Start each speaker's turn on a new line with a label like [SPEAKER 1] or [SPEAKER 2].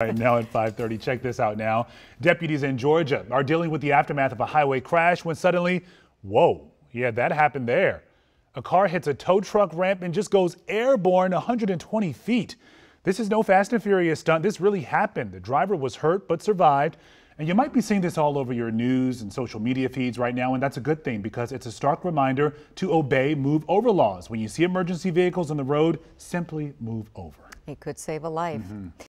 [SPEAKER 1] Right now at 5:30, check this out now. Deputies in Georgia are dealing with the aftermath of a highway crash when suddenly, whoa, yeah, that happened there. A car hits a tow truck ramp and just goes airborne 120 feet. This is no Fast and Furious stunt. This really happened. The driver was hurt but survived. And you might be seeing this all over your news and social media feeds right now, and that's a good thing because it's a stark reminder to obey move over laws. When you see emergency vehicles on the road, simply move over.
[SPEAKER 2] It could save a life.
[SPEAKER 1] Mm -hmm.